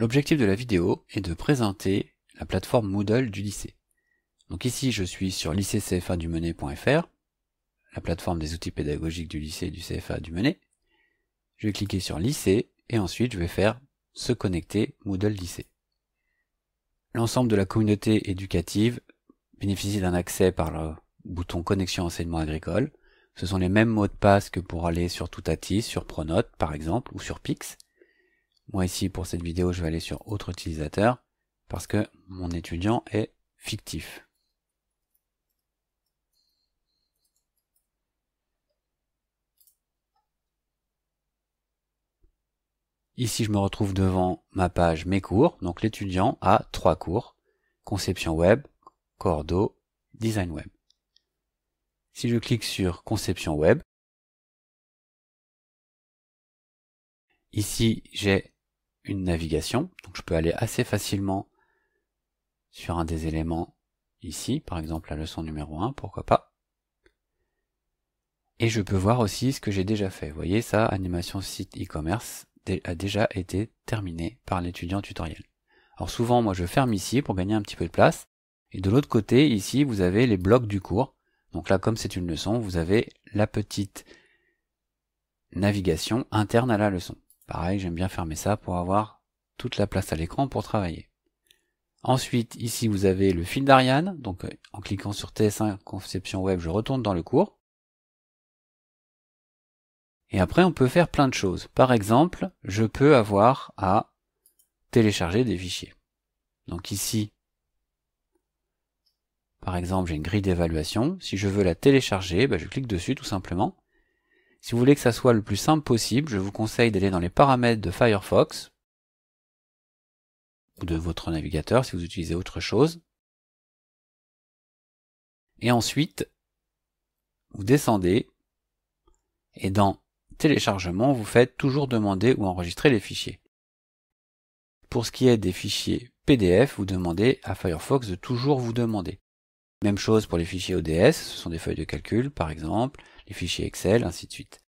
L'objectif de la vidéo est de présenter la plateforme Moodle du lycée. Donc ici, je suis sur lycéecfa-du-menet.fr, la plateforme des outils pédagogiques du lycée du CFA du Menet. Je vais cliquer sur lycée et ensuite je vais faire se connecter Moodle lycée. L'ensemble de la communauté éducative bénéficie d'un accès par le bouton connexion enseignement agricole. Ce sont les mêmes mots de passe que pour aller sur Toutatis, sur Pronote par exemple, ou sur Pix. Moi ici pour cette vidéo je vais aller sur autre utilisateur parce que mon étudiant est fictif. Ici, je me retrouve devant ma page Mes cours. Donc l'étudiant a trois cours. Conception web, Cordo, Design web. Si je clique sur Conception web, ici j'ai une navigation. Donc je peux aller assez facilement sur un des éléments ici, par exemple la leçon numéro 1, pourquoi pas. Et je peux voir aussi ce que j'ai déjà fait. Vous voyez ça, animation site e-commerce, a déjà été terminé par l'étudiant tutoriel. Alors souvent, moi je ferme ici pour gagner un petit peu de place. Et de l'autre côté, ici, vous avez les blocs du cours. Donc là, comme c'est une leçon, vous avez la petite navigation interne à la leçon. Pareil, j'aime bien fermer ça pour avoir toute la place à l'écran pour travailler. Ensuite, ici, vous avez le fil d'Ariane. Donc, euh, en cliquant sur TS1 Conception Web, je retourne dans le cours. Et après, on peut faire plein de choses. Par exemple, je peux avoir à télécharger des fichiers. Donc ici, par exemple, j'ai une grille d'évaluation. Si je veux la télécharger, ben, je clique dessus tout simplement. Si vous voulez que ça soit le plus simple possible, je vous conseille d'aller dans les paramètres de Firefox ou de votre navigateur si vous utilisez autre chose. Et ensuite, vous descendez et dans téléchargement, vous faites toujours demander ou enregistrer les fichiers. Pour ce qui est des fichiers PDF, vous demandez à Firefox de toujours vous demander. Même chose pour les fichiers ODS, ce sont des feuilles de calcul par exemple, les fichiers Excel, ainsi de suite.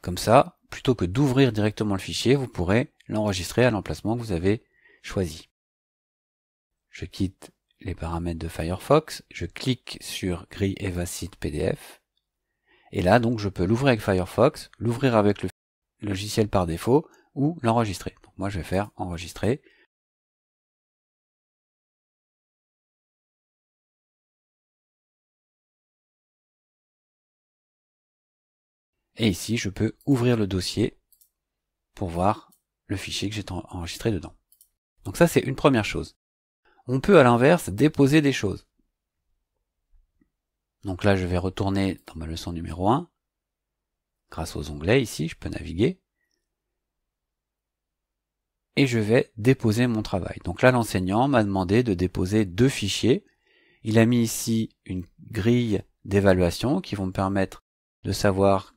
Comme ça, plutôt que d'ouvrir directement le fichier, vous pourrez l'enregistrer à l'emplacement que vous avez choisi. Je quitte les paramètres de Firefox, je clique sur grille EvaSite PDF, et là, donc, je peux l'ouvrir avec Firefox, l'ouvrir avec le logiciel par défaut, ou l'enregistrer. Moi, je vais faire enregistrer. Et ici, je peux ouvrir le dossier pour voir le fichier que j'ai enregistré dedans. Donc ça, c'est une première chose. On peut à l'inverse déposer des choses. Donc là, je vais retourner dans ma leçon numéro 1. Grâce aux onglets ici, je peux naviguer. Et je vais déposer mon travail. Donc là, l'enseignant m'a demandé de déposer deux fichiers. Il a mis ici une grille d'évaluation qui vont me permettre de savoir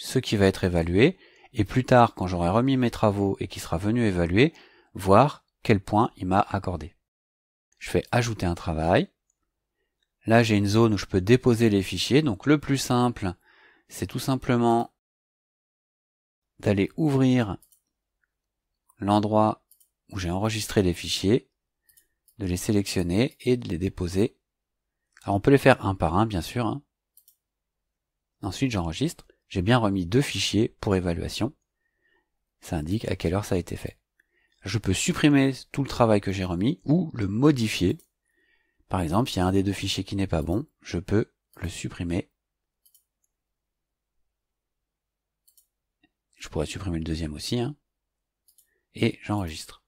ce qui va être évalué et plus tard, quand j'aurai remis mes travaux et qu'il sera venu évaluer, voir quel point il m'a accordé. Je fais ajouter un travail. Là, j'ai une zone où je peux déposer les fichiers. Donc le plus simple, c'est tout simplement d'aller ouvrir l'endroit où j'ai enregistré les fichiers, de les sélectionner et de les déposer. Alors on peut les faire un par un, bien sûr. Hein. Ensuite, j'enregistre. J'ai bien remis deux fichiers pour évaluation. Ça indique à quelle heure ça a été fait. Je peux supprimer tout le travail que j'ai remis ou le modifier par exemple, il y a un des deux fichiers qui n'est pas bon, je peux le supprimer. Je pourrais supprimer le deuxième aussi, hein. et j'enregistre.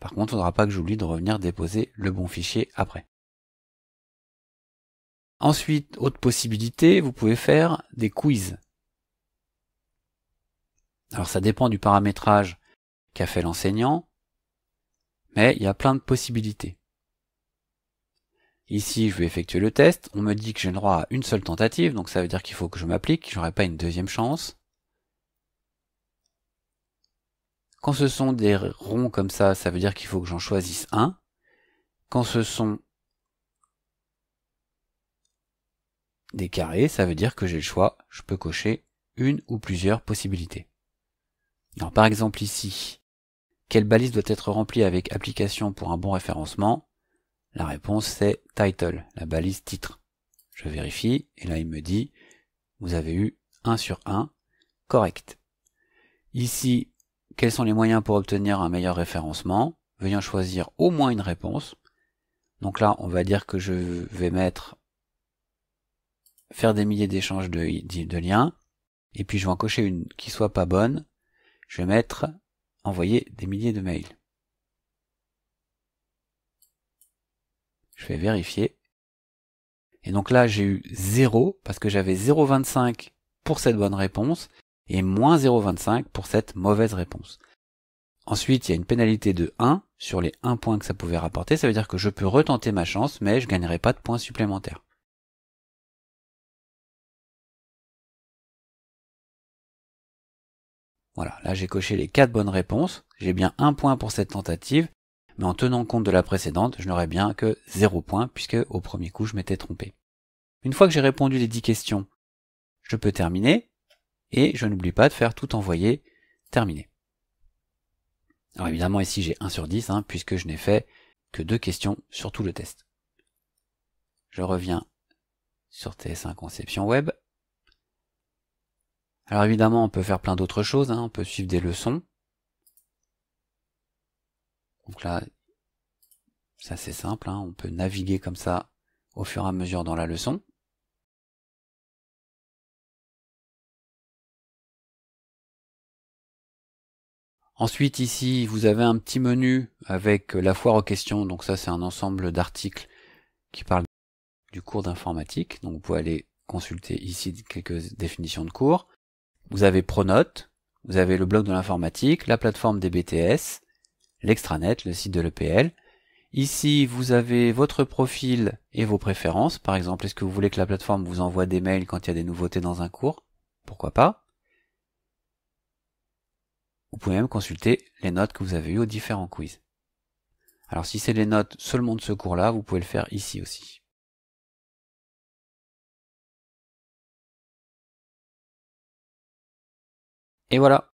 Par contre, il ne faudra pas que j'oublie de revenir déposer le bon fichier après. Ensuite, autre possibilité, vous pouvez faire des quiz. Alors ça dépend du paramétrage qu'a fait l'enseignant, mais il y a plein de possibilités. Ici, je vais effectuer le test. On me dit que j'ai le droit à une seule tentative, donc ça veut dire qu'il faut que je m'applique, j'aurai pas une deuxième chance. Quand ce sont des ronds comme ça, ça veut dire qu'il faut que j'en choisisse un. Quand ce sont des carrés, ça veut dire que j'ai le choix, je peux cocher une ou plusieurs possibilités. Alors par exemple ici, Quelle balise doit être remplie avec application pour un bon référencement? La réponse c'est title, la balise titre. Je vérifie et là il me dit vous avez eu 1 sur 1, correct. Ici, quels sont les moyens pour obtenir un meilleur référencement? Veuillez choisir au moins une réponse. Donc là, on va dire que je vais mettre faire des milliers d'échanges de, de, liens, et puis je vais en cocher une qui soit pas bonne, je vais mettre envoyer des milliers de mails. Je vais vérifier. Et donc là, j'ai eu 0 parce que j'avais 0,25 pour cette bonne réponse et moins 0,25 pour cette mauvaise réponse. Ensuite, il y a une pénalité de 1 sur les 1 point que ça pouvait rapporter. Ça veut dire que je peux retenter ma chance, mais je gagnerai pas de points supplémentaires. Voilà, là j'ai coché les 4 bonnes réponses. J'ai bien un point pour cette tentative, mais en tenant compte de la précédente, je n'aurais bien que 0 point, puisque au premier coup je m'étais trompé. Une fois que j'ai répondu les 10 questions, je peux terminer, et je n'oublie pas de faire tout envoyer, terminer. Alors évidemment ici j'ai 1 sur 10, hein, puisque je n'ai fait que deux questions sur tout le test. Je reviens sur TS1 Conception Web. Alors évidemment, on peut faire plein d'autres choses, hein. on peut suivre des leçons. Donc là, c'est assez simple, hein. on peut naviguer comme ça au fur et à mesure dans la leçon. Ensuite ici vous avez un petit menu avec la foire aux questions, donc ça c'est un ensemble d'articles qui parlent du cours d'informatique, donc vous pouvez aller consulter ici quelques définitions de cours. Vous avez Pronote, vous avez le blog de l'informatique, la plateforme des BTS, l'extranet, le site de l'EPL. Ici, vous avez votre profil et vos préférences. Par exemple, est-ce que vous voulez que la plateforme vous envoie des mails quand il y a des nouveautés dans un cours? Pourquoi pas? Vous pouvez même consulter les notes que vous avez eues aux différents quiz. Alors si c'est les notes seulement de ce cours-là, vous pouvez le faire ici aussi. Et voilà,